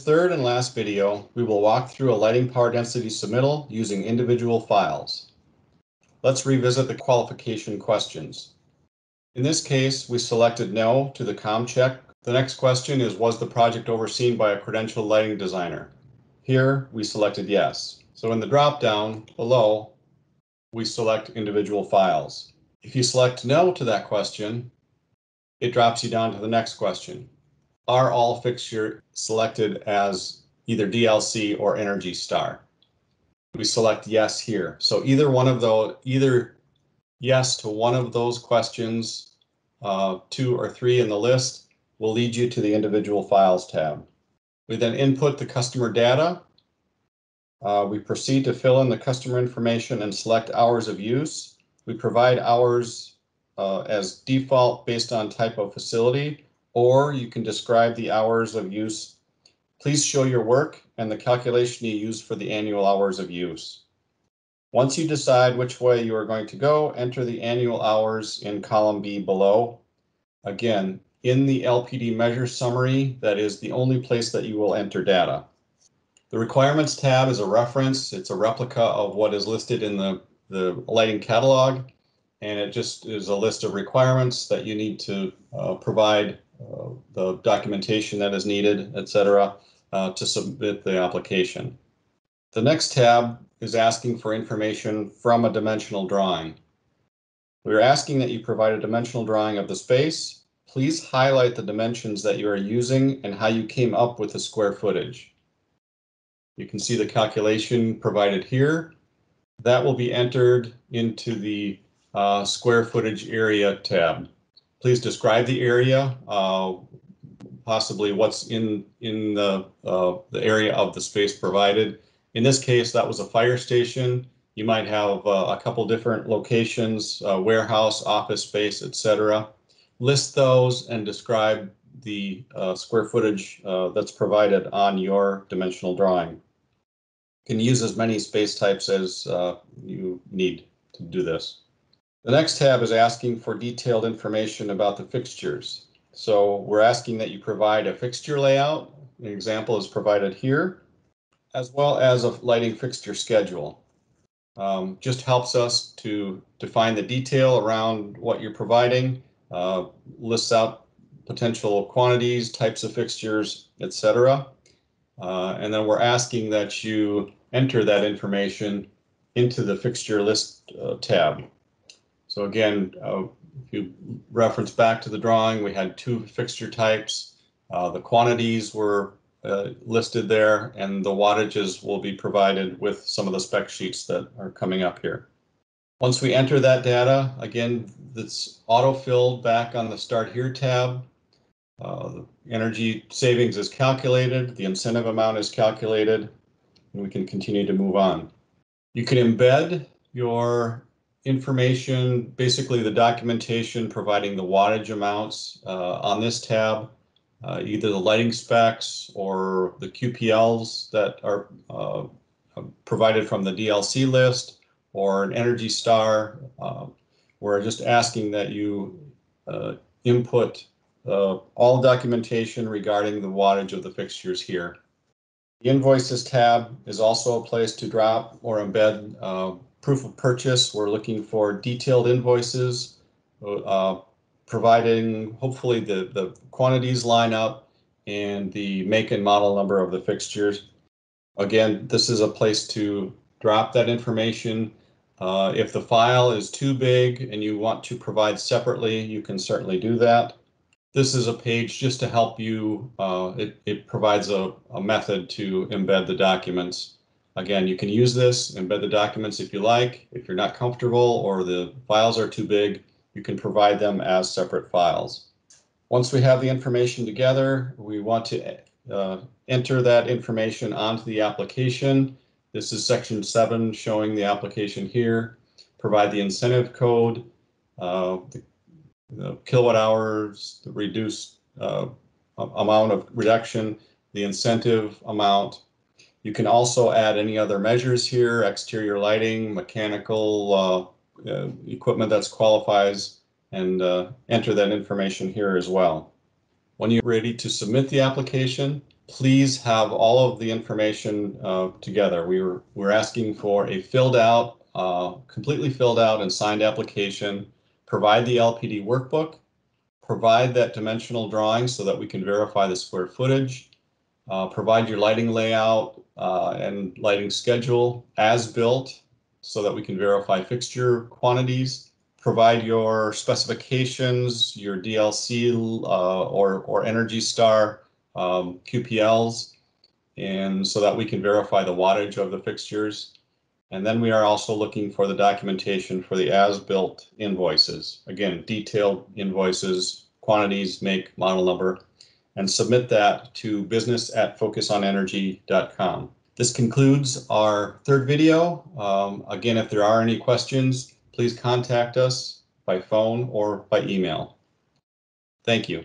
third and last video, we will walk through a lighting power density submittal using individual files. Let's revisit the qualification questions. In this case, we selected no to the COMcheck. The next question is, was the project overseen by a credentialed lighting designer? Here, we selected yes. So in the drop-down below, we select individual files. If you select no to that question, it drops you down to the next question. Are all fixture selected as either DLC or Energy Star? We select yes here. So either one of those, either yes to one of those questions, uh, two or three in the list, will lead you to the individual files tab. We then input the customer data. Uh, we proceed to fill in the customer information and select hours of use. We provide hours uh, as default based on type of facility, or you can describe the hours of use. Please show your work and the calculation you use for the annual hours of use. Once you decide which way you are going to go, enter the annual hours in column B below. Again, in the LPD measure summary, that is the only place that you will enter data. The requirements tab is a reference. It's a replica of what is listed in the, the lighting catalog. And it just is a list of requirements that you need to uh, provide the documentation that is needed, etc., uh, to submit the application. The next tab is asking for information from a dimensional drawing. We are asking that you provide a dimensional drawing of the space. Please highlight the dimensions that you are using and how you came up with the square footage. You can see the calculation provided here. That will be entered into the uh, square footage area tab. Please describe the area, uh, possibly what's in in the uh, the area of the space provided, in this case, that was a fire station. You might have uh, a couple different locations, uh, warehouse, office space, etc. List those and describe the uh, square footage uh, that's provided on your dimensional drawing. You can use as many space types as you need to do this. The next tab is asking for detailed information about the fixtures. So we're asking that you provide a fixture layout. An example is provided here as well as a lighting fixture schedule. Um, just helps us to define the detail around what you're providing, uh, lists out potential quantities, types of fixtures, etc. Uh, and then we're asking that you enter that information into the fixture list uh, tab. So again, uh, if you reference back to the drawing, we had two fixture types. Uh, the quantities were uh, listed there and the wattages will be provided with some of the spec sheets that are coming up here. Once we enter that data, again, it's auto-filled back on the Start Here tab. Uh, the energy savings is calculated, the incentive amount is calculated, and we can continue to move on. You can embed your information, basically the documentation providing the wattage amounts uh, on this tab uh, either the lighting specs or the QPLs that are uh, provided from the DLC list or an Energy Star. Uh, we're just asking that you uh, input uh, all documentation regarding the wattage of the fixtures here. The Invoices tab is also a place to drop or embed uh, proof of purchase. We're looking for detailed invoices, providing hopefully the, the quantities line up and the make and model number of the fixtures. Again, this is a place to drop that information. Uh, if the file is too big and you want to provide separately, you can certainly do that. This is a page just to help you. Uh, it, it provides a, a method to embed the documents. Again, you can use this, embed the documents if you like. If you're not comfortable or the files are too big, you can provide them as separate files. Once we have the information together, we want to uh, enter that information onto the application. This is section seven showing the application here. Provide the incentive code, uh, the, the, kilowatt hours, the reduced uh, amount of reduction, the incentive amount. You can also add any other measures here, exterior lighting, mechanical uh, uh, equipment that qualifies and uh, enter that information here as well. When you're ready to submit the application, please have all of the information uh, together. We were, we're asking for a filled out, uh, completely filled out and signed application. Provide the LPD workbook, provide that dimensional drawing so that we can verify the square footage. Uh, provide your lighting layout uh, and lighting schedule as built so that we can verify fixture quantities. Provide your specifications, your DLC uh, or, or Energy Star um, QPLs, and so that we can verify the wattage of the fixtures. And then we are also looking for the documentation for the as-built invoices. Again, detailed invoices, quantities, make, model number, and submit that to business at focusonenergy.com. This concludes our third video. Um, again, if there are any questions, please contact us by phone or by email. Thank you.